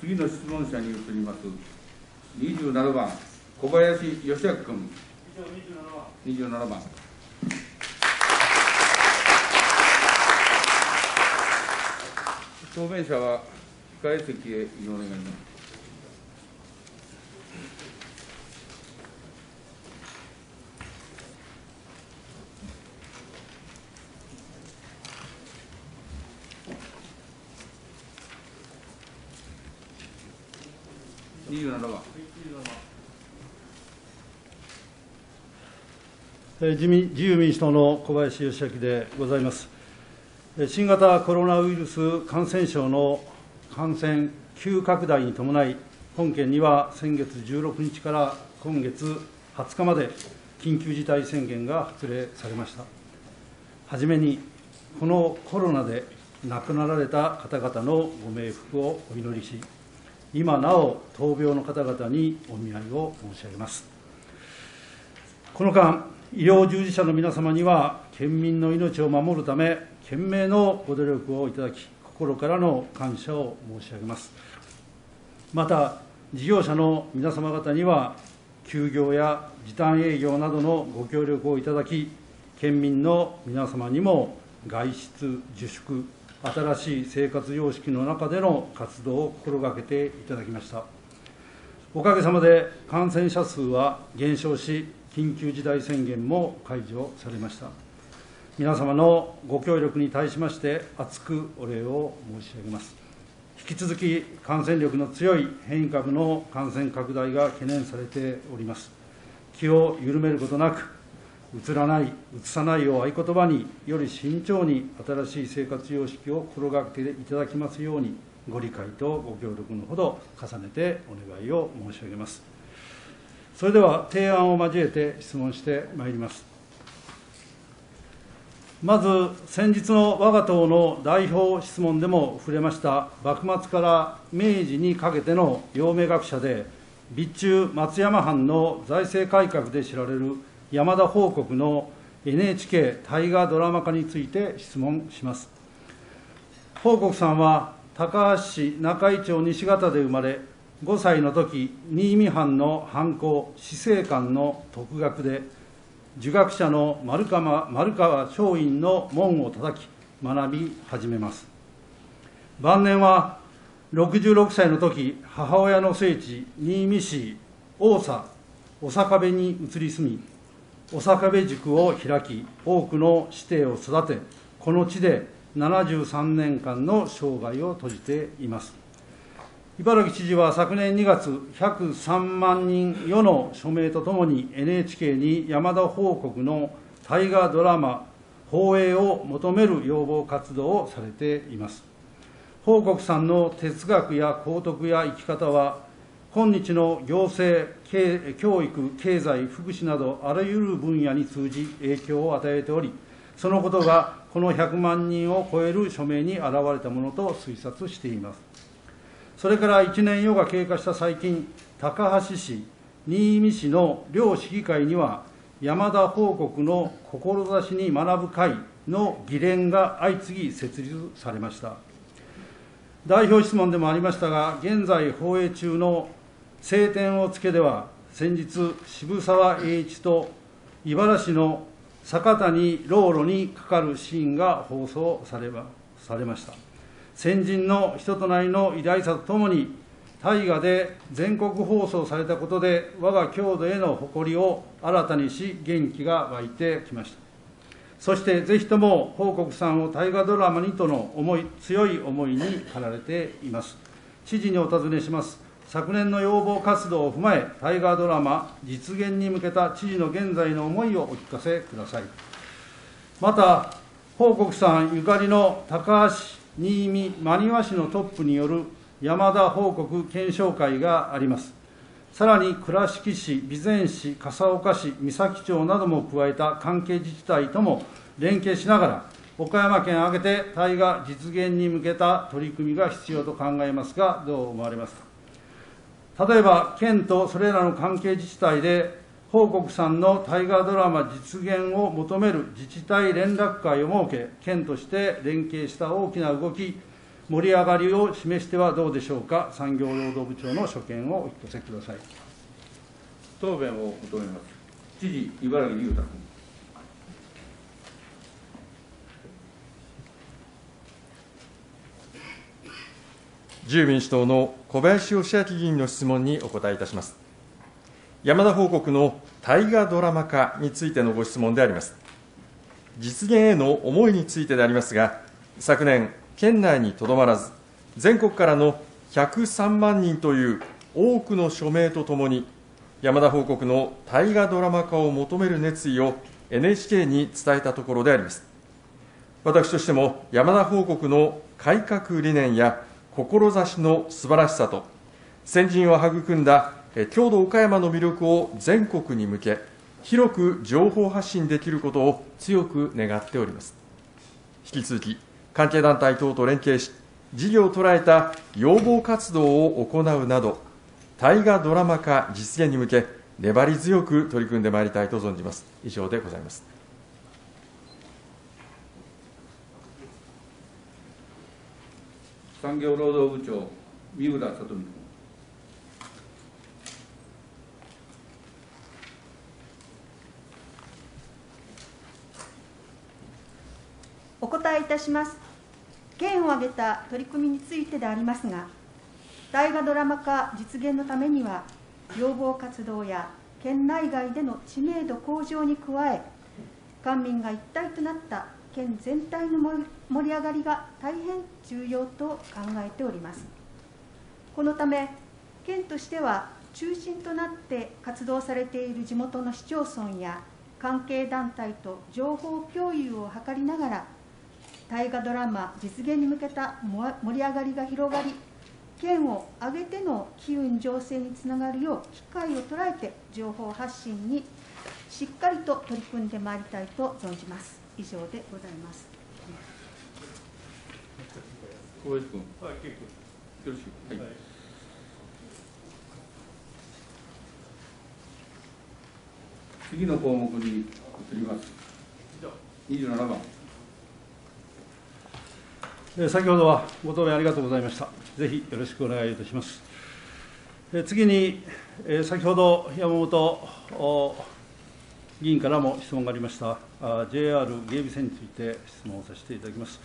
次の質問者に移ります。27番、小林義明君。27番。答弁者は控え席へ移動願います。27番。自民自由民主党の小林義明でございます。新型コロナウイルス感染症の感染急拡大に伴い、本県には先月16日から今月20日まで緊急事態宣言が発令されました。はじめに、このコロナで亡くなられた方々のご冥福をお祈りし、今なお闘病の方々にお見舞いを申し上げます。この間、医療従事者の皆様には、県民の命を守るため、懸命のご努力をいただき、心からの感謝を申し上げます。また、事業者の皆様方には、休業や時短営業などのご協力をいただき、県民の皆様にも外出自粛、新しい生活様式の中での活動を心がけていただきました。おかげさまで感染者数は減少し、緊急事態宣言も解除されました。皆様のご協力に対しまして、厚くお礼を申し上げます。引き続き感染力の強い変異株の感染拡大が懸念されております。気を緩めることなく、うつらない、うつさないを合言葉に、より慎重に新しい生活様式を心がけていただきますように、ご理解とご協力のほど重ねてお願いを申し上げます。それでは提案を交えて質問してまいります。まず、先日の我が党の代表質問でも触れました、幕末から明治にかけての陽明学者で、備中松山藩の財政改革で知られる山田報国の NHK 大河ドラマ化について質問します。報国さんは高橋市中井町西方で生まれ、5歳の時新見藩の藩校、死生館の特学で、儒学者の丸川丸川松陰の門を叩き、学び始めます。晩年は66歳の時母親の聖地、新見市大佐、小坂部に移り住み、小坂部塾を開き、多くの師弟を育て、この地で73年間の生涯を閉じています。茨城知事は昨年2月、103万人余の署名とともに NHK に山田報告の大河ドラマ放映を求める要望活動をされています。報告さんの哲学や公徳や生き方は、今日の行政、教育、経済、福祉など、あらゆる分野に通じ影響を与えており、そのことがこの100万人を超える署名に現れたものと推察しています。それから1年余が経過した最近、高橋市、新見市の両市議会には、山田報告の志に学ぶ会の議連が相次ぎ設立されました。代表質問でもありましたが、現在放映中の青天をつけでは、先日、渋沢栄一と茨城市の酒谷老路にかかるシーンが放送されされました。先人の人となりの偉大さとともに、大河で全国放送されたことで、我が郷土への誇りを新たにし、元気が湧いてきました。そしてぜひとも報告さんを大河ドラマにとの思い、強い思いに駆られています。知事にお尋ねします。昨年の要望活動を踏まえ、大河ドラマ実現に向けた知事の現在の思いをお聞かせください。また、報告さんゆかりの高橋新見真庭市のトップによる山田報告検証会があります。さらに倉敷市、備前市、笠岡市、三崎町なども加えた関係自治体とも連携しながら、岡山県挙げて対が実現に向けた取り組みが必要と考えますが、どう思われますか？例えば、県とそれらの関係自治体で報告さんの大河ドラマ実現を求める自治体連絡会を設け、県として連携した大きな動き、盛り上がりを示してはどうでしょうか、産業労働部長の所見をお聞かせください。答弁を求めます。知事、茨城裕太君。自由民主党の小林義明議員の質問にお答えいたします。山田報告の大河ドラマ化についてのご質問であります。実現への思いについてでありますが、昨年、県内にとどまらず、全国からの103万人という多くの署名とともに、山田報告の大河ドラマ化を求める熱意を NHK に伝えたところであります。私としても山田報告の改革理念や志の素晴らしさと、先人を育んだ郷土岡山の魅力を全国に向け、広く情報発信できることを強く願っております。引き続き、関係団体等と連携し、事業を捉えた要望活動を行うなど、大河ドラマ化実現に向け、粘り強く取り組んでまいりたいと存じます。以上でございます。産業労働部長、三浦聡美お答えいたします。県を挙げた取り組みについてでありますが、大河ドラマ化実現のためには、要望活動や県内外での知名度向上に加え、官民が一体となった県全体の盛り上がりが大変重要と考えております。このため、県としては中心となって活動されている地元の市町村や関係団体と情報共有を図りながら、大河ドラマ実現に向けた盛り上がりが広がり、県を挙げての機運醸成につながるよう機会を捉えて情報発信にしっかりと取り組んでまいりたいと存じます。以上でございます。小林君。はい、結構。よろしい。はい。次の項目に移ります。27番。先ほどはご答弁ありがとうございました。ぜひよろしくお願いいたします。次に、先ほど山本議員からも質問がありました、JR 芸備線について質問をさせていただきます。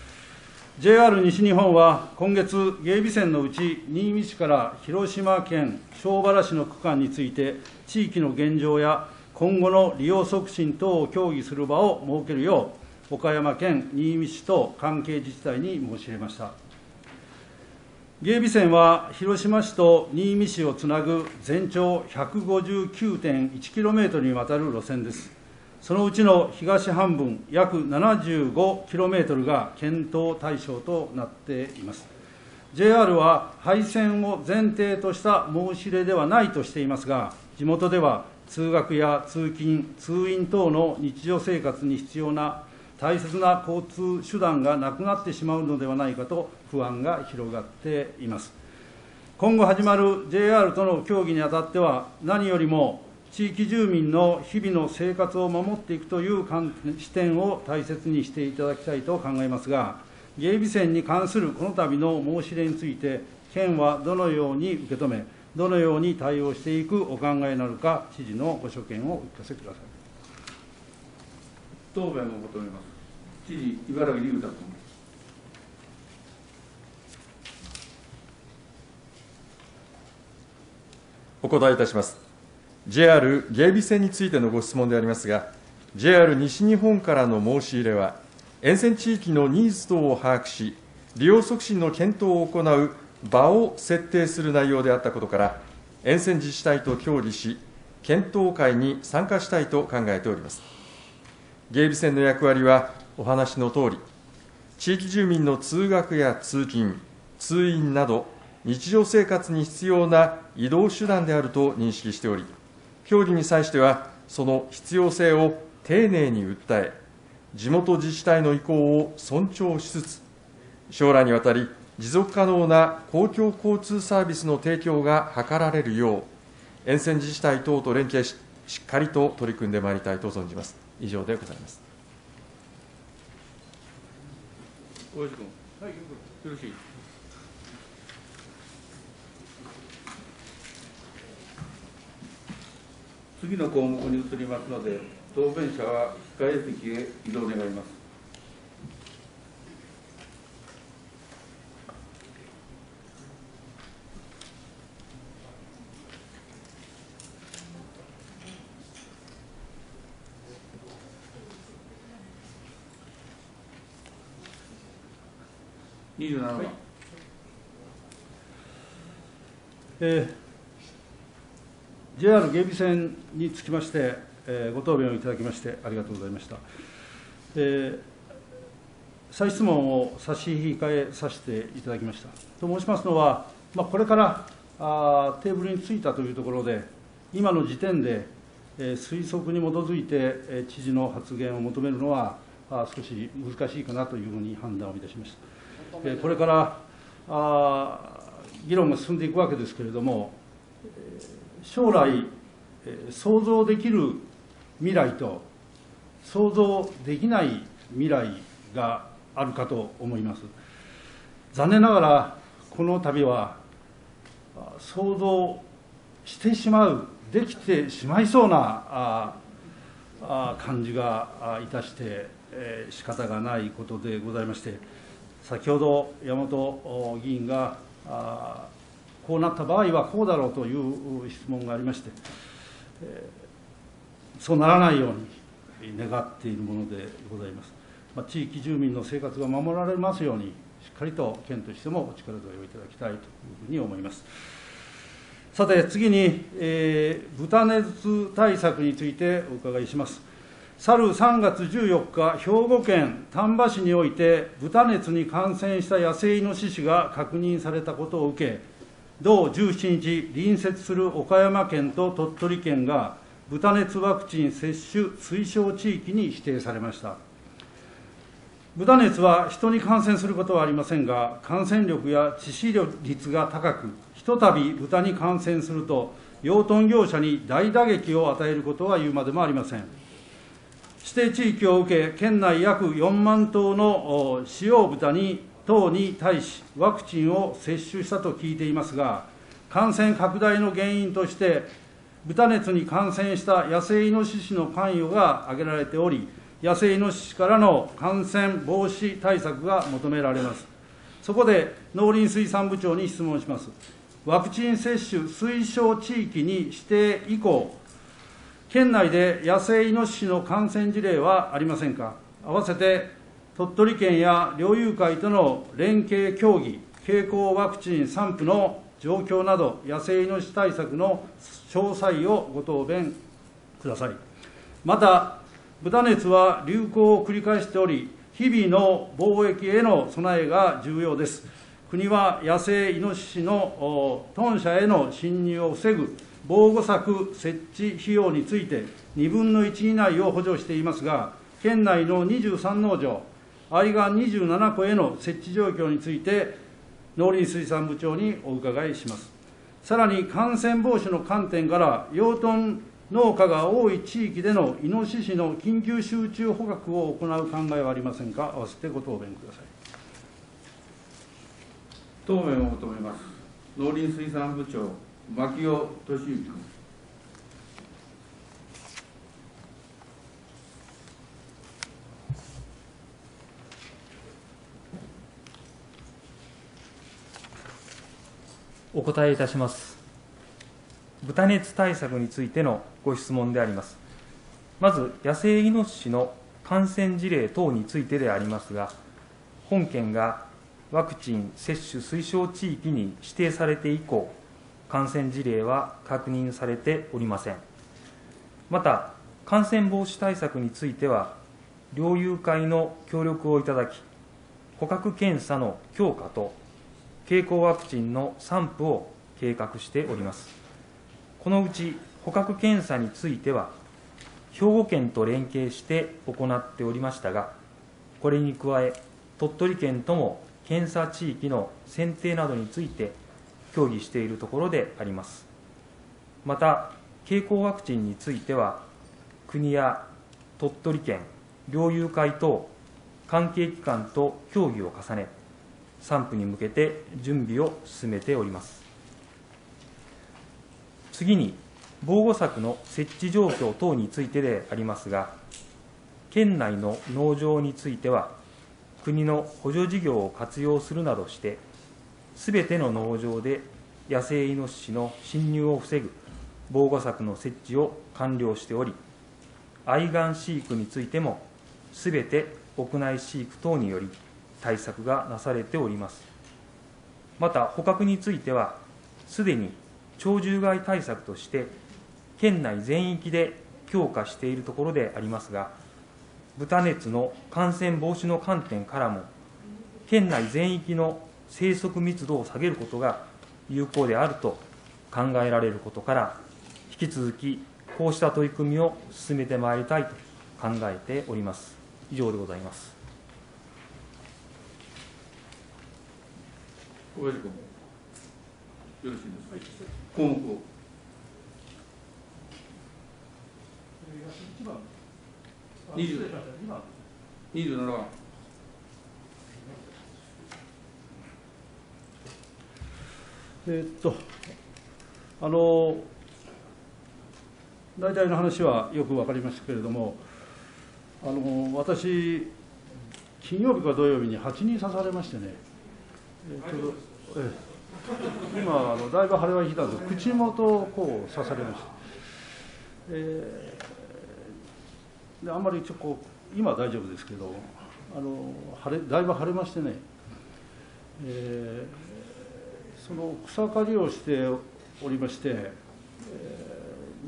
JR 西日本は今月、芸備線のうち、新見市から広島県庄原市の区間について、地域の現状や今後の利用促進等を協議する場を設けるよう、岡山県新見市と関係自治体に申し入れました。芸備線は広島市と新見市をつなぐ全長 159.1km にわたる路線です。そのうちの東半分、約 75km が検討対象となっています。JR は廃線を前提とした申し入れではないとしていますが、地元では通学や通勤、通院等の日常生活に必要な大切な交通手段がなくなってしまうのではないかと不安が広がっています。今後始まる JR との協議にあたっては何よりも地域住民の日々の生活を守っていくという視点を大切にしていただきたいと考えますが芸備線に関するこの度の申し入れについて県はどのように受け止めどのように対応していくお考えなのか知事のご所見をお聞かせください。答弁を求めます。知事、茨城龍太君。お答えいたします。JR 芸備線についてのご質問でありますが、JR 西日本からの申し入れは、沿線地域のニーズ等を把握し、利用促進の検討を行う場を設定する内容であったことから、沿線自治体と協議し、検討会に参加したいと考えております。芸備線の役割はお話のとおり、地域住民の通学や通勤、通院など、日常生活に必要な移動手段であると認識しており、協議に際しては、その必要性を丁寧に訴え、地元自治体の意向を尊重しつつ、将来にわたり持続可能な公共交通サービスの提供が図られるよう、沿線自治体等と連携し、しっかりと取り組んでまいりたいと存じます。以上でございます。小石君、はい、よろしい。次の項目に移りますので、答弁者は控え席へ移動願います。27番、はいえー、JR 芸備線につきまして、えーご答弁をいただきましてありがとうございました。えー再質問を差し控えさせていただきました。と申しますのは、まあ、これからあーテーブルについたというところで、今の時点で、えー推測に基づいて、えー知事の発言を求めるのは、あー少し難しいかなというふうに判断をいたしました。これからあ議論が進んでいくわけですけれども、将来、想像できる未来と、想像できない未来があるかと思います。残念ながら、この度は、想像してしまう、できてしまいそうなああ感じがいたして、えー仕方がないことでございまして、先ほど山本議員が、こうなった場合はこうだろうという質問がありまして、えーそうならないように願っているものでございます。まあ、地域住民の生活が守られますように、しっかりと県としてもお力添えをいただきたいというふうに思います。さて、次に、えー豚熱対策についてお伺いします。去る3月14日、兵庫県丹波市において、豚熱に感染した野生イノシシが確認されたことを受け、同17日、隣接する岡山県と鳥取県が、豚熱ワクチン接種推奨地域に指定されました。豚熱は人に感染することはありませんが、感染力や致死率が高く、ひとたび豚に感染すると、養豚業者に大打撃を与えることは言うまでもありません。指定地域を受け、県内約4万頭の使用豚に等に対し、ワクチンを接種したと聞いていますが、感染拡大の原因として、豚熱に感染した野生イノシシの関与が挙げられており、野生イノシシからの感染防止対策が求められます。そこで農林水産部長に質問します。ワクチン接種推奨地域に指定以降、県内で野生イノシシの感染事例はありませんか？合わせて鳥取県や猟友会との連携協議、経口ワクチン散布の状況など、野生イノシシ対策の詳細をご答弁ください。また、豚熱は流行を繰り返しており、日々の貿易への備えが重要です。国は野生イノシシの豚舎への侵入を防ぐ防護柵設置費用について、2分の1以内を補助していますが、県内の23農場、愛岸27個への設置状況について、農林水産部長にお伺いします。さらに感染防止の観点から、養豚農家が多い地域でのイノシシの緊急集中捕獲を行う考えはありませんか、合わせてご答弁ください。答弁を求めます。農林水産部長、牧尾俊之君。お答えいたします。豚熱対策についてのご質問であります。まず、野生イノシシの感染事例等についてでありますが、本県がワクチン接種推奨地域に指定されて以降、感染事例は確認されておりません。また、感染防止対策については、猟友会の協力をいただき、捕獲検査の強化と経口ワクチンの散布を計画しております。このうち捕獲検査については、兵庫県と連携して行っておりましたが、これに加え、鳥取県とも検査地域の選定などについて協議しているところであります。また、経口ワクチンについては、国や鳥取県、猟友会等、関係機関と協議を重ね、散布に向けて準備を進めております。次に、防護柵の設置状況等についてでありますが、県内の農場については、国の補助事業を活用するなどして、すべての農場で野生イノシシの侵入を防ぐ防護柵の設置を完了しており、愛玩飼育についても、すべて屋内飼育等により対策がなされております。また、捕獲については、すでに鳥獣害対策として、県内全域で強化しているところでありますが、豚熱の感染防止の観点からも、県内全域の生息密度を下げることが有効であると考えられることから、引き続きこうした取り組みを進めてまいりたいと考えております。以上でございます。小林君。よろしいですか？項目を。二十。二十七番。えっと、あの、大体の話はよく分かりましたけれども、あの私、金曜日か土曜日に蜂に刺されましてね、えーちょうどえ今あの、だいぶ腫れは引いたんですけど、口元をこう刺されました。えーであんまりちょっとこ今は大丈夫ですけど、あの腫れだいぶ腫れましてね、えーその草刈りをしておりまして、え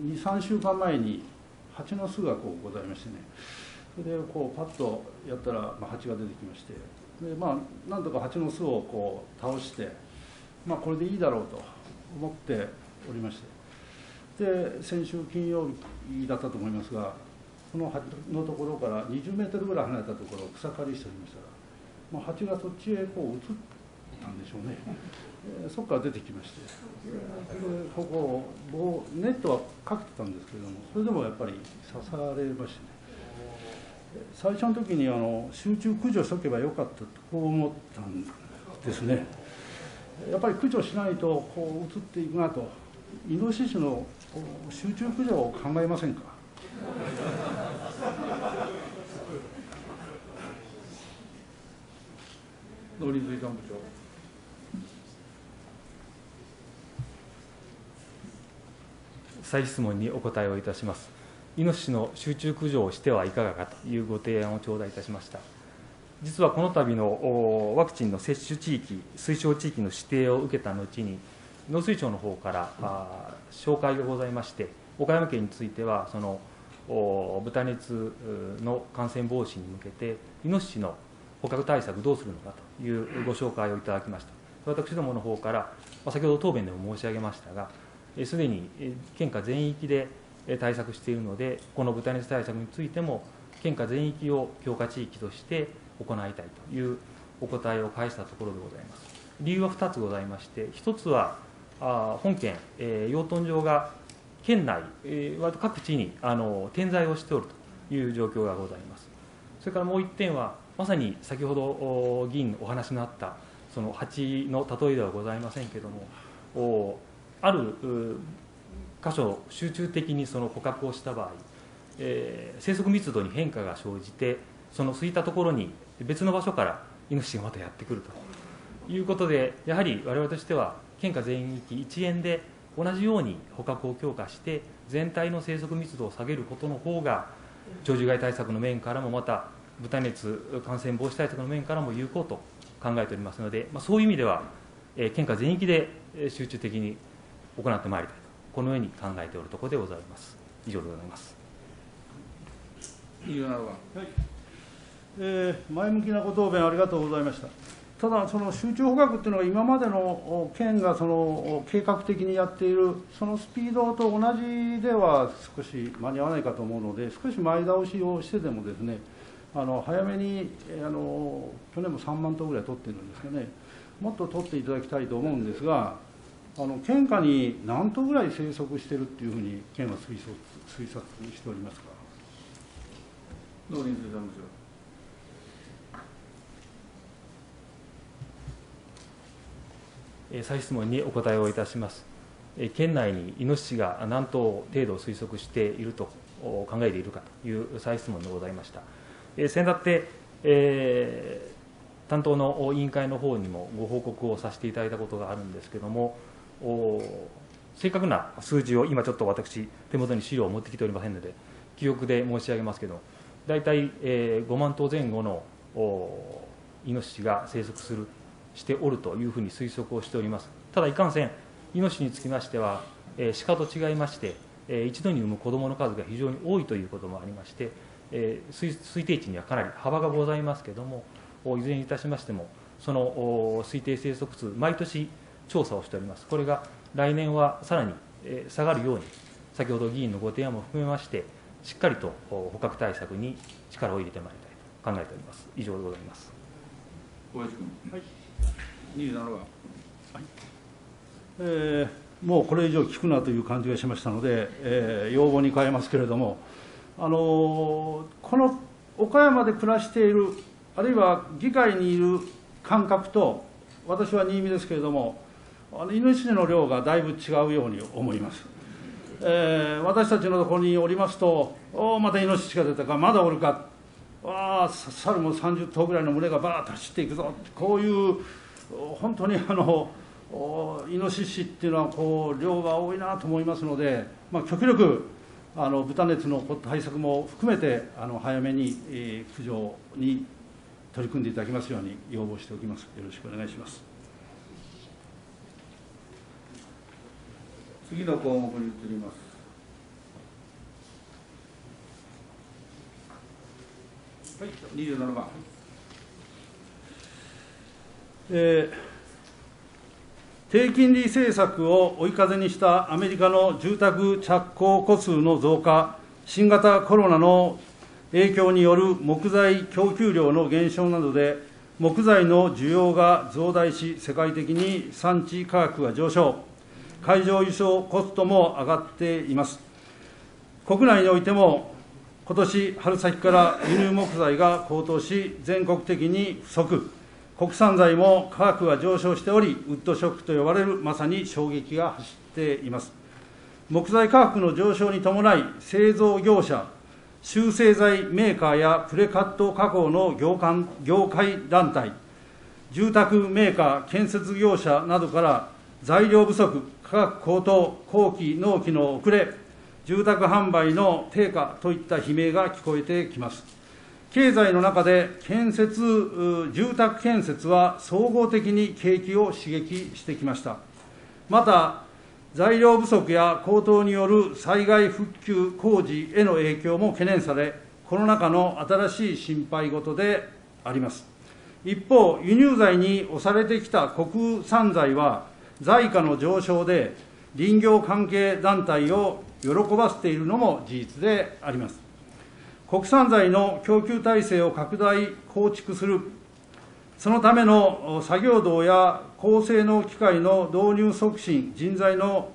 ー、23週間前に蜂の巣がこうございましてね。それでこうパッとやったら、まあ、蜂が出てきまして。で、まあ、なんとか蜂の巣をこう倒して、まあ、これでいいだろうと思っておりまして。で先週金曜日だったと思いますがその蜂のところから20メートルぐらい離れたところを草刈りしておりましたら、まあ、蜂がそっちへこう移ったんでしょうね。そこから出てきまして、ここネットはかけてたんですけれどもそれでもやっぱり刺されましてね。最初の時にあの集中駆除しとけばよかったとこう思ったんですね。やっぱり駆除しないとこう移っていくなと。イノシシの集中駆除を考えませんか？農林水産部長。再質問にお答えをいたします。イノシシの集中駆除をしてはいかがかというご提案を頂戴いたしました。実はこの度のワクチンの接種地域、推奨地域の指定を受けた後に、農水省の方からあ紹介がございまして、岡山県については、その豚熱の感染防止に向けて、イノシシの捕獲対策どうするのかというご紹介をいただきました。私どもの方から、ま先ほど答弁でも申し上げましたが、すでにえ県下全域でえ対策しているので、この豚熱対策についても、県下全域を強化地域として行いたいというお答えを返したところでございます。理由は2つございまして、1つは、あ本県、えー養豚場が県内、えー各地にあの点在をしておるという状況がございます。それからもう1点は、まさに先ほどお議員のお話のあった、その蜂の例えではございませんけれども、おある箇所、集中的にその捕獲をした場合、えー生息密度に変化が生じて、その空いたところに別の場所からイノシシがまたやってくるということで、やはり我々としては、県下全域一円で同じように捕獲を強化して、全体の生息密度を下げることの方が、鳥獣害対策の面からも、また豚熱感染防止対策の面からも有効と考えておりますので、まあ、そういう意味では、えー県下全域で集中的に行ってまいりたいと、このように考えておるところでございます。以上でございます。二十七番。えー前向きなご答弁ありがとうございました。ただ、その集中捕獲っていうのは、今までのお県がそのお計画的にやっている、そのスピードと同じでは少し間に合わないかと思うので、少し前倒しをしてでもですね、あの早めにえーあの、去年も3万頭ぐらい取ってるんですけどね、もっと取っていただきたいと思うんですが、あの県下に何頭ぐらい生息しているっていうふうに、県は推測推察しておりますか？農林水産部長。えー再質問にお答えをいたします。県内にイノシシが何頭程度推測していると考えているかという再質問でございました。先だって、えー、担当の委員会の方にもご報告をさせていただいたことがあるんですけれども、正確な数字を今ちょっと私、手元に資料を持ってきておりませんので、記憶で申し上げますけど、大体、えー、5万頭前後のイノシシが生息するしておるというふうに推測をしております。ただ、いかんせん、イノシシにつきましては、えー、鹿と違いまして、えー、一度に産む子どもの数が非常に多いということもありまして、えー、推推定値にはかなり幅がございますけれども、いずれにいたしましても、その推定生息数、毎年調査をしております。これが来年はさらに下がるように、先ほど議員のご提案も含めまして、しっかりと捕獲対策に力を入れてまいりたいと考えております。以上でございます。小林君。はい。27番。はい。えー、もうこれ以上聞くなという感じがしましたので、えー、要望に変えますけれども、あのー、この岡山で暮らしている、あるいは議会にいる感覚と、私は新見ですけれども、あのイノシシの量がだいぶ違うように思います。えー、私たちのところにおりますと、おまたイノシシが出たか、まだおるか、わあ、猿も30頭ぐらいの群れがばーっと走っていくぞ、こういう、本当にあのイノシシっていうのはこう量が多いなと思いますので、まあ、極力あの豚熱の対策も含めてあの早めに、えー、駆除に取り組んでいただきますように要望しておきます。よろしくお願いします。次の項目に移ります。はい、27番。えー低金利政策を追い風にしたアメリカの住宅着工戸数の増加、新型コロナの影響による木材供給量の減少などで、木材の需要が増大し、世界的に産地価格が上昇、海上輸送コストも上がっています。国内においても、今年春先から輸入木材が高騰し、全国的に不足。国産材も価格が上昇しており、ウッドショックと呼ばれるまさに衝撃が走っています。木材価格の上昇に伴い、製造業者、修正材メーカーやプレカット加工の業界業界団体、住宅メーカー、建設業者などから材料不足、価格高騰、後期、納期の遅れ、住宅販売の低下といった悲鳴が聞こえてきます。経済の中で建設、住宅建設は総合的に景気を刺激してきました。また、材料不足や高騰による災害復旧工事への影響も懸念され、コロナ禍の新しい心配事であります。一方、輸入材に押されてきた国産材は、財価の上昇で林業関係団体を喜ばせているのも事実であります。国産材の供給体制を拡大、構築する、そのための作業道や高性能機械の導入促進、人材の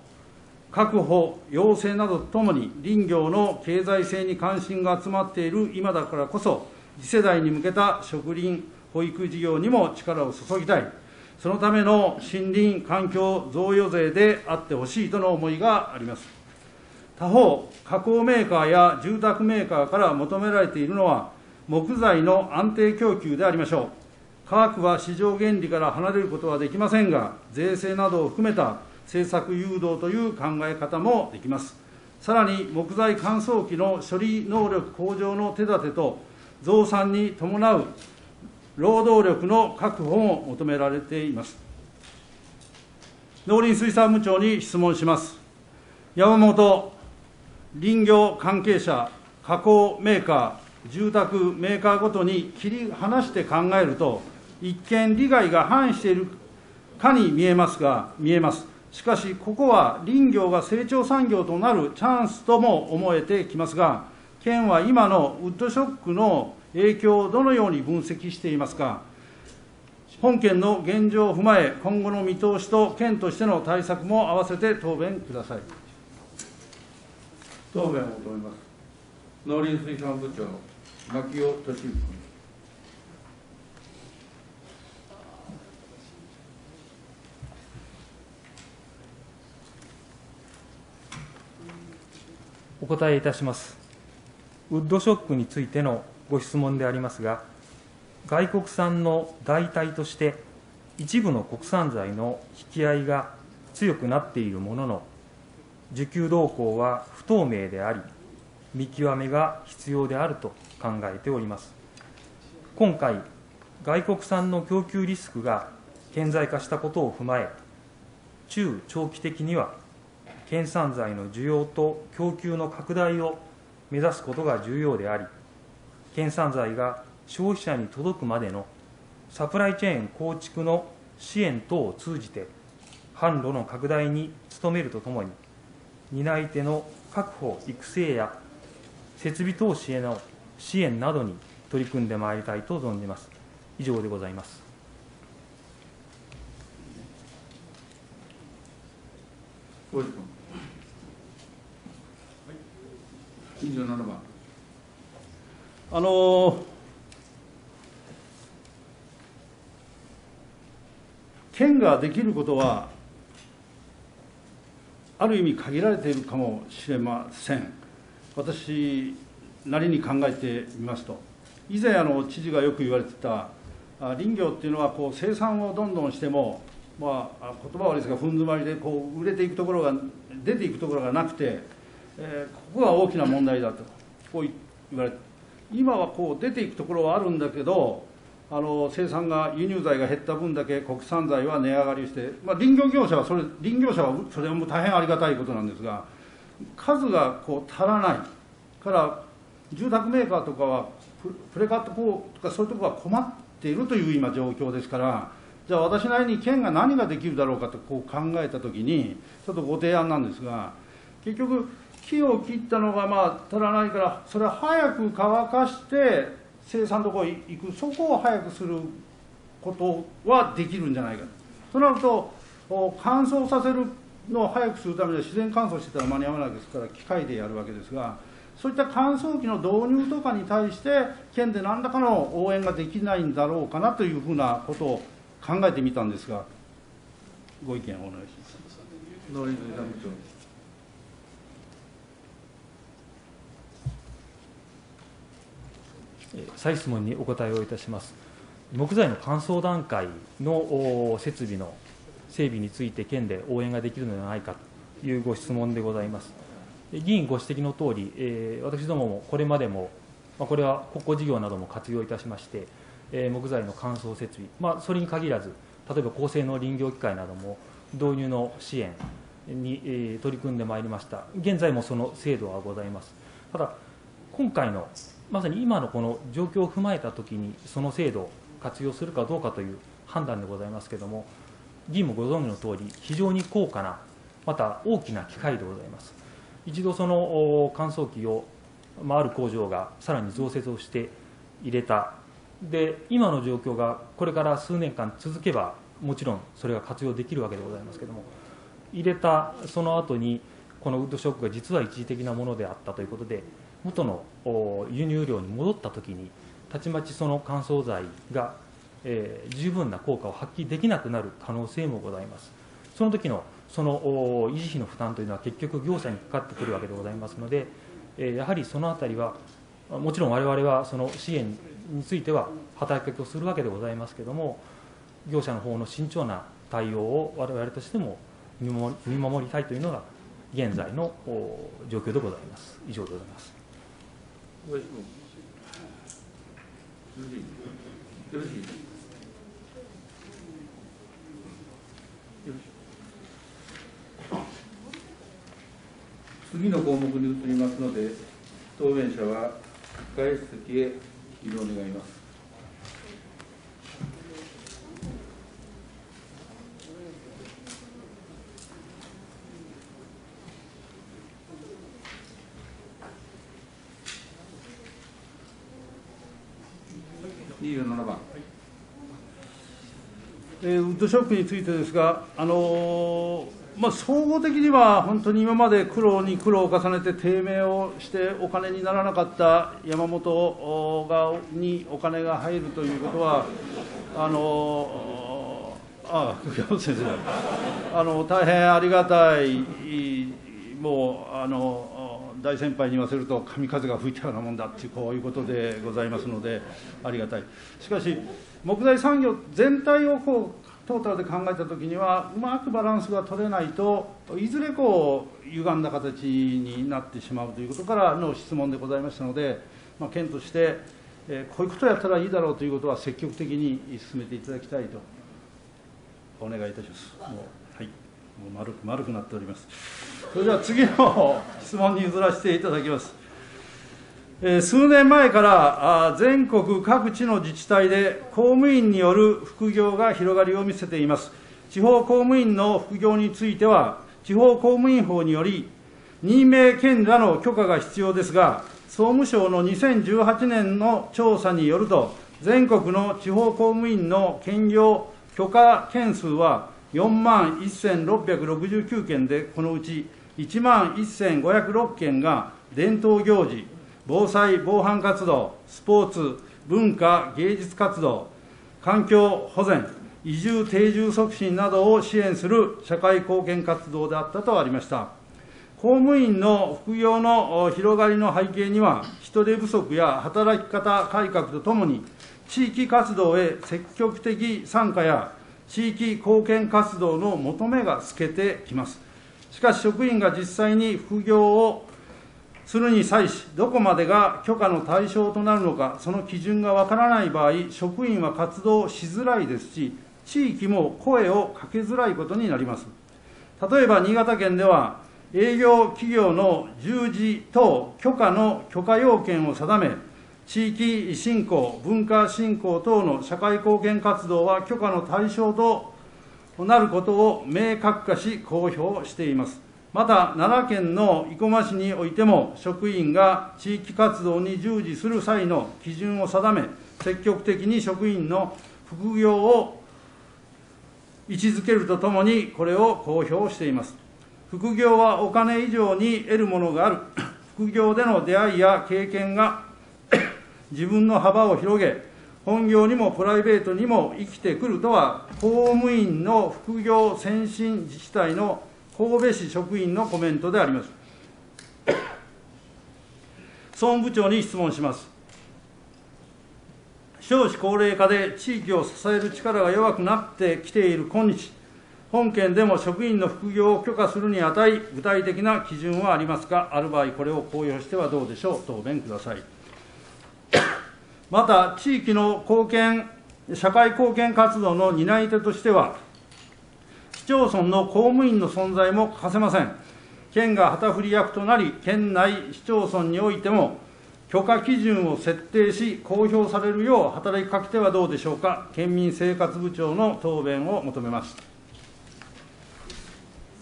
確保、要請などとともに、林業の経済性に関心が集まっている今だからこそ、次世代に向けた植林保育事業にも力を注ぎたい、そのための森林環境贈与税であってほしいとの思いがあります。他方、加工メーカーや住宅メーカーから求められているのは、木材の安定供給でありましょう。価格は市場原理から離れることはできませんが、税制などを含めた政策誘導という考え方もできます。さらに、木材乾燥機の処理能力向上の手立てと、増産に伴う労働力の確保も求められています。農林水産部長に質問します。山本林業関係者、加工メーカー、住宅メーカーごとに切り離して考えると、一見利害が反しているかに見えますが、見えます。しかし、ここは林業が成長産業となるチャンスとも思えてきますが、県は今のウッドショックの影響をどのように分析していますか？本件の現状を踏まえ、今後の見通しと県としての対策も併せて答弁ください。答弁を求めます。農林水産部長、牧尾俊之君。お答えいたします。ウッドショックについてのご質問でありますが、外国産の代替として、一部の国産材の引き合いが強くなっているものの、需給動向は不透明であり、見極めが必要であると考えております。今回、外国産の供給リスクが顕在化したことを踏まえ、中長期的には、県産材の需要と供給の拡大を目指すことが重要であり、県産材が消費者に届くまでのサプライチェーン構築の支援等を通じて、販路の拡大に努めるとともに、担い手の確保・育成や設備投資への支援などに取り組んでまいりたいと存じます。以上でございます。はい27番。あの県ができることは、ある意味限られているかもしれません。私なりに考えてみますと、以前あの知事がよく言われてた、林業っていうのはこう生産をどんどんしても、まあ、言葉は悪いですが、ふん詰まりでこう売れていくところが、出ていくところがなくて、えー、ここが大きな問題だと、こう言われて、今はこう出ていくところはあるんだけど、あの生産が、輸入材が減った分だけ国産材は値上がりして、まあ、林業業者はそれ、林業者はそれはもう大変ありがたいことなんですが、数がこう足らない。から、住宅メーカーとかは、プレカットとかそういうところは困っているという今、状況ですから、じゃあ、私なりに県が何ができるだろうかとこう考えたときに、ちょっとご提案なんですが、結局、木を切ったのがまあ足らないから、それは早く乾かして、生産のとこに行く、そこを早くすることはできるんじゃないかと。となると、乾燥させるのを早くするためには、自然乾燥してたら間に合わないですから、機械でやるわけですが、そういった乾燥機の導入とかに対して、県で何らかの応援ができないんだろうかなというふうなことを考えてみたんですが、ご意見をお願いします。農林水産部長再質問にお答えをいたします。木材の乾燥段階の設備の整備について、県で応援ができるのではないかというご質問でございます。議員ご指摘のとおり、え、私どももこれまでも、ま、これは国交事業なども活用いたしまして、え、木材の乾燥設備、まあ、それに限らず、例えば高性能林業機械なども導入の支援に、取り組んでまいりました、現在もその制度はございます。ただ今回のまさに今のこの状況を踏まえたときに、その制度を活用するかどうかという判断でございますけれども、議員もご存知のとおり、非常に高価な、また大きな機械でございます。一度その乾燥機を、まあ、ある工場がさらに増設をして入れた、で今の状況がこれから数年間続けば、もちろんそれが活用できるわけでございますけれども、入れたその後に、このウッドショックが実は一時的なものであったということで、元の輸入量に戻ったときに、たちまちその乾燥剤が、えー、十分な効果を発揮できなくなる可能性もございます。その時のその維持費の負担というのは結局業者にかかってくるわけでございますので、えやはりそのあたりは、もちろんわれわれはその支援については働きかけをするわけでございますけれども、業者の方の慎重な対応をわれわれとしても見守りたいというのが現在の状況でございます。以上でございます。よろしい次の項目に移りますので、答弁者は控室席へ移動願います。27番。えー、ウッドショックについてですが、あのまあ、総合的には本当に今まで苦労に苦労を重ねて低迷をしてお金にならなかった山本がにお金が入るということは、あのああ先生あの大変ありがたい、もうあの大先輩に言わせると、神風が吹いたようなもんだっていう、こういうことでございますので、ありがたい。しかし、木材産業全体をこうトータルで考えたときには、うまくバランスが取れないと、いずれこう、歪んだ形になってしまうということからの質問でございましたので、まあ、県として、えーこういうことをやったらいいだろうということは積極的に進めていただきたいとお願いいたします。もう、丸く丸くなっております。それでは次の 質問に譲らせていただきます。えー数年前からあ全国各地の自治体で公務員による副業が広がりを見せています。地方公務員の副業については、地方公務員法により、任命権者の許可が必要ですが、総務省の2018年の調査によると、全国の地方公務員の兼業許可件数は4万1669件で、このうち1万1506件が伝統行事、防災・防犯活動、スポーツ、文化・芸術活動、環境保全、移住・定住促進などを支援する社会貢献活動であったとありました。公務員の副業の広がりの背景には、人手不足や働き方改革とともに、地域活動へ積極的参加や、地域貢献活動の求めが透けてきます。しかし、職員が実際に副業をするに際し、どこまでが許可の対象となるのか、その基準がわからない場合、職員は活動しづらいですし、地域も声をかけづらいことになります。例えば新潟県では、営業企業の従事等許可の許可要件を定め、地域振興、文化振興等の社会貢献活動は許可の対象となることを明確化し、公表しています。また、奈良県の生駒市においても、職員が地域活動に従事する際の基準を定め、積極的に職員の副業を位置づけるとともに、これを公表しています。副業はお金以上に得るものがある。副業での出会いや経験が自分の幅を広げ、本業にもプライベートにも生きてくるとは、公務員の副業先進自治体の神戸市職員のコメントであります。総務部長に質問します。少子高齢化で地域を支える力が弱くなってきている今日、本件でも職員の副業を許可するにあたり、具体的な基準はありますか、ある場合、これを公表してはどうでしょう、答弁ください。また、地域の貢献、社会貢献活動の担い手としては、市町村の公務員の存在も欠かせません。県が旗振り役となり、県内市町村においても、許可基準を設定し、公表されるよう働きかけてはどうでしょうか、県民生活部長の答弁を求めます。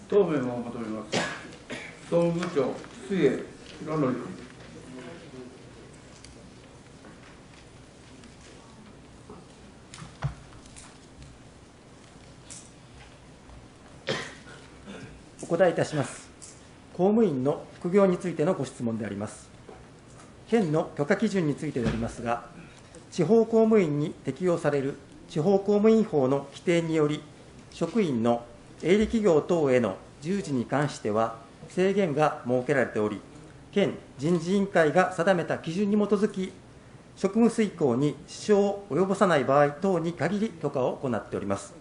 答弁を求めます。総務部長、杉江博則君。答えいたします。公務員の副業についてのご質問であります。県の許可基準についてでありますが、地方公務員に適用される地方公務員法の規定により、職員の営利企業等への従事に関しては制限が設けられており、県人事委員会が定めた基準に基づき、職務遂行に支障を及ぼさない場合等に限り許可を行っております。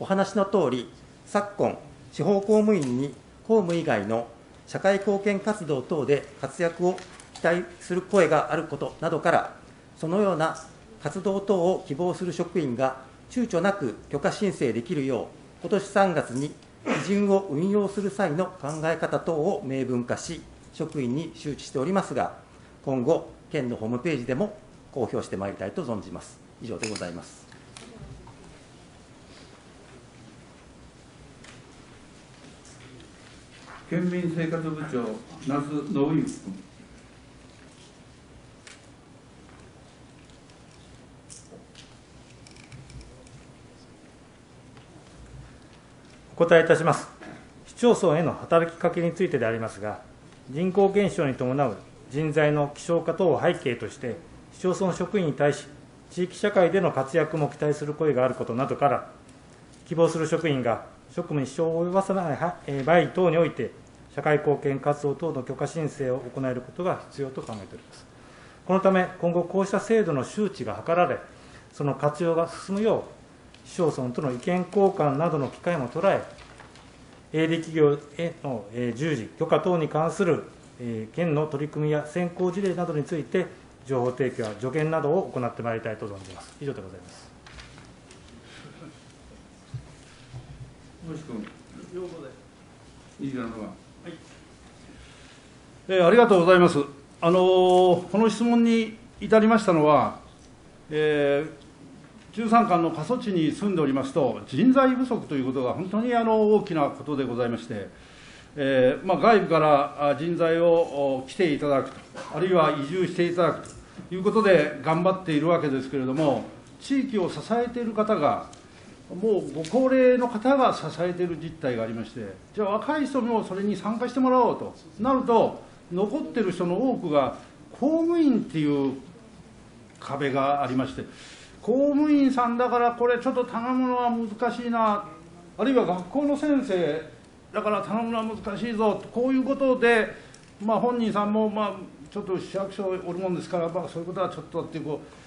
お話のとおり、昨今、地方公務員に公務以外の社会貢献活動等で活躍を期待する声があることなどから、そのような活動等を希望する職員が躊躇なく許可申請できるよう、今年3月に基準を運用する際の考え方等を明文化し、職員に周知しておりますが、今後、県のホームページでも公表してまいりたいと存じます。以上でございます。県民生活部長、那須信之君。お答えいたします。市町村への働きかけについてでありますが、人口減少に伴う人材の希少化等を背景として、市町村職員に対し、地域社会での活躍も期待する声があることなどから、希望する職員が職務に支障を及ぼさないはえ場合等において、社会貢献活動等の許可申請を行えることが必要と考えております。このため、今後、こうした制度の周知が図られ、その活用が進むよう、市町村との意見交換などの機会も捉え、営利企業への従事、許可等に関する県の取り組みや先行事例などについて、情報提供や助言などを行ってまいりたいと存じます。以上でございます。大石君、27番。えーありがとうございます。あのーこの質問に至りましたのは、えー13巻の過疎地に住んでおりますと、人材不足ということが本当にあの大きなことでございまして、えーまあ、外部からあ人材をお来ていただくと、あるいは移住していただくということで頑張っているわけですけれども、地域を支えている方が、もうご高齢の方が支えている実態がありまして、じゃあ、若い人もそれに参加してもらおうとなると、残ってる人の多くが公務員っていう壁がありまして、公務員さんだから、これちょっと頼むのは難しいな、あるいは学校の先生だから頼むのは難しいぞ、こういうことで、まあ、本人さんも、まあ、ちょっと市役所おるもんですから、まあ、そういうことはちょっとっていうこう。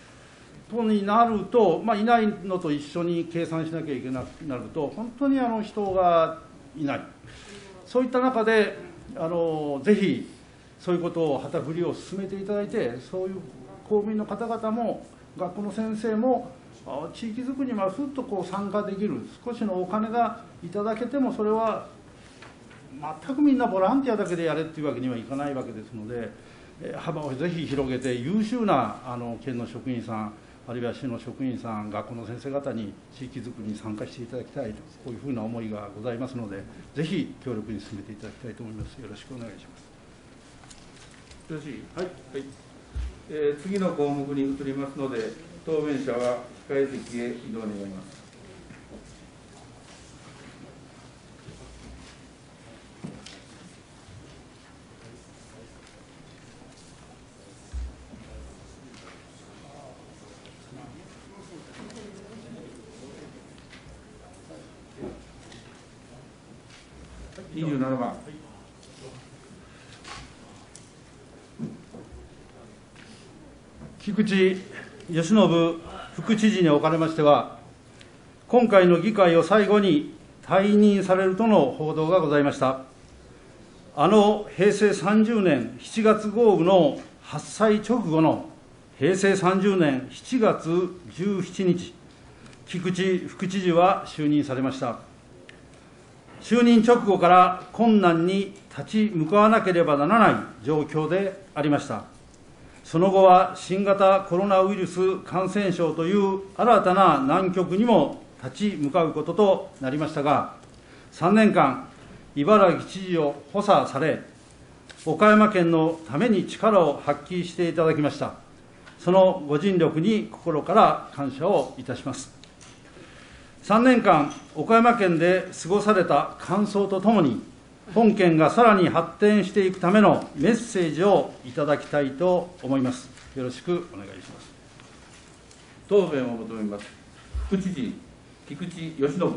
とになると、まあ、いないのと一緒に計算しなきゃいけなくなると、本当にあの人がいない、そういった中で、あのぜひそういうことを旗振りを進めていただいて、そういう公務員の方々も、学校の先生も、地域づくりにまふっとこう参加できる、少しのお金がいただけても、それは全くみんなボランティアだけでやれっていうわけにはいかないわけですので、幅をぜひ広げて、優秀なあの県の職員さん、あるいは市の職員さん、学校の先生方に地域づくりに参加していただきたいと、こういうふうな思いがございますので、ぜひ協力に進めていただきたいと思います。よろしくお願いします。よろしいはい、はいえー次の項目に移りますので、答弁者は控え席へ移動願います。27番。菊池義信副知事におかれましては、今回の議会を最後に退任されるとの報道がございました。あの平成30年7月豪雨の発災直後の平成30年7月17日、菊池副知事は就任されました。就任直後から困難に立ち向かわなければならない状況でありました。その後は新型コロナウイルス感染症という新たな難局にも立ち向かうこととなりましたが、3年間、茨城知事を補佐され、岡山県のために力を発揮していただきました。そのご尽力に心から感謝をいたします。3年間、岡山県で過ごされた感想とともに、本県がさらに発展していくためのメッセージをいただきたいと思います。よろしくお願いします。答弁を求めます。副知事、菊池義信君。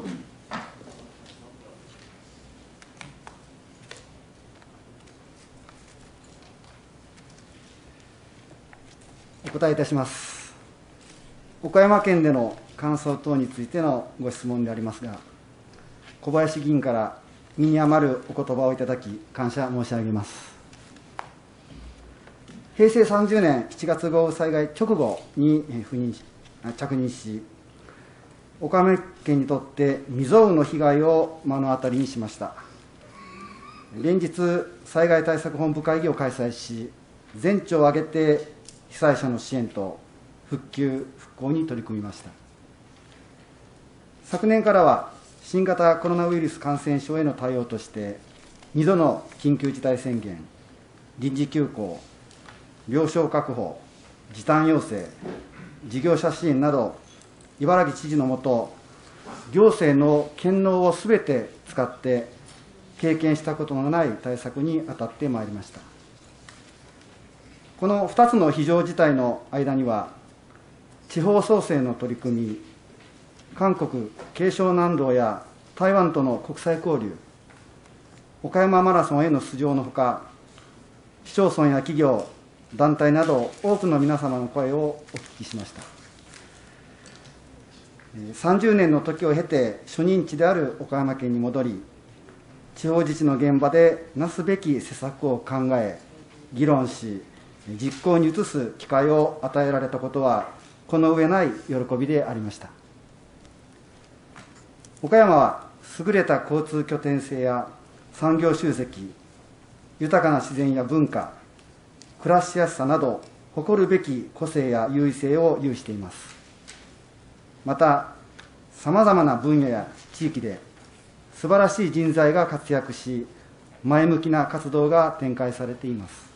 お答えいたします。岡山県での感想等についてのご質問でありますが、小林議員から身に余るお言葉をいただき、感謝申し上げます。平成30年7月豪雨災害直後に赴任し着任し、岡山県にとって未曾有の被害を目の当たりにしました。連日、災害対策本部会議を開催し、全庁を挙げて被災者の支援と復旧・復興に取り組みました。昨年からは、新型コロナウイルス感染症への対応として、2度の緊急事態宣言、臨時休校、病床確保、時短要請、事業者支援など、茨城知事のもと、行政の権能をすべて使って、経験したことのない対策に当たってまいりました。この2つの非常事態の間には、地方創生の取り組み、韓国、慶尚南道や台湾との国際交流、岡山マラソンへの出場のほか、市町村や企業、団体など、多くの皆様の声をお聞きしました。30年の時を経て、初任地である岡山県に戻り、地方自治の現場でなすべき施策を考え、議論し、実行に移す機会を与えられたことは、この上ない喜びでありました。岡山は優れた交通拠点性や産業集積、豊かな自然や文化、暮らしやすさなど、誇るべき個性や優位性を有しています。また、さまざまな分野や地域で、素晴らしい人材が活躍し、前向きな活動が展開されています。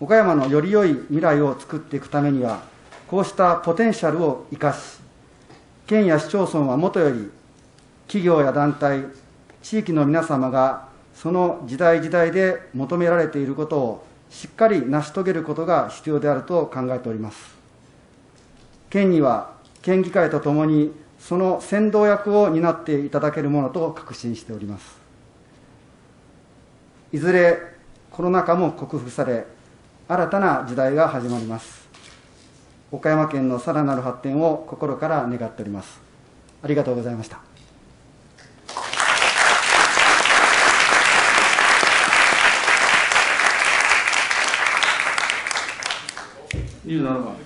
岡山のより良い未来を作っていくためには、こうしたポテンシャルを生かし、県や市町村はもとより、企業や団体、地域の皆様がその時代時代で求められていることをしっかり成し遂げることが必要であると考えております。県には県議会とともにその先導役を担っていただけるものと確信しております。いずれコロナ禍も克服され、新たな時代が始まります。岡山県のさらなる発展を心から願っております。ありがとうございました。27番。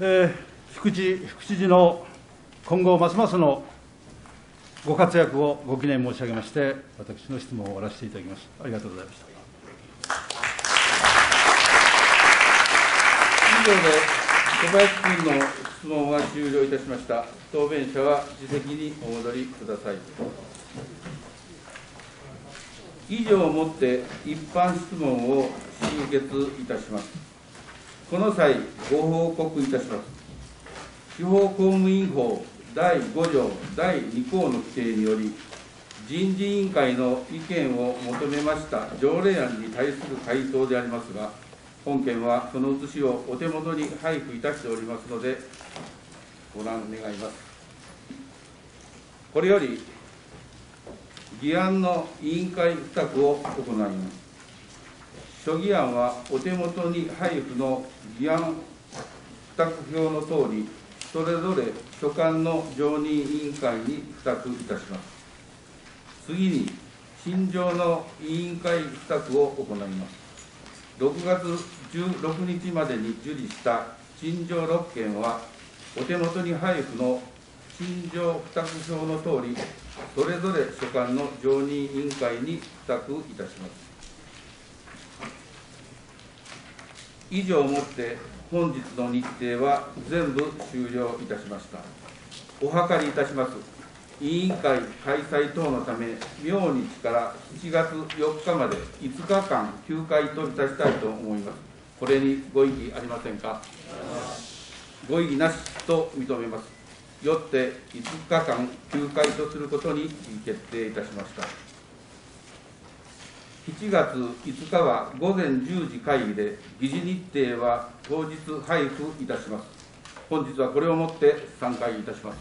えー福知副知事の今後ますますのご活躍をご記念申し上げまして、私の質問を終わらせていただきます。ありがとうございました。以上で小林君の質問は終了いたしました。答弁者は自席にお戻りください。以上をもって一般質問を終結いたします。この際、ご報告いたします。地方公務員法第5条第2項の規定により、人事委員会の意見を求めました条例案に対する回答でありますが、本件はその写しをお手元に配布いたしておりますので、ご覧願います。これより、議案の委員会付託を行います。諸議案はお手元に配布の議案付託表のとおり、それぞれ所管の常任委員会に付託いたします。次に、陳情の委員会付託を行います。6月16日までに受理した陳情6件は、お手元に配布の陳情付託表のとおり、それぞれ所管の常任委員会に付託いたします。以上をもって本日の日程は全部終了いたしました。お諮りいたします。委員会開催等のため、明日から7月4日まで5日間休会といたしたいと思います。これにご異議ありませんか？ご異議なしと認めます。よって5日間休会とすることに決定いたしました。7月5日は午前10時会議で、議事日程は当日配布いたします。本日はこれをもって散会いたします。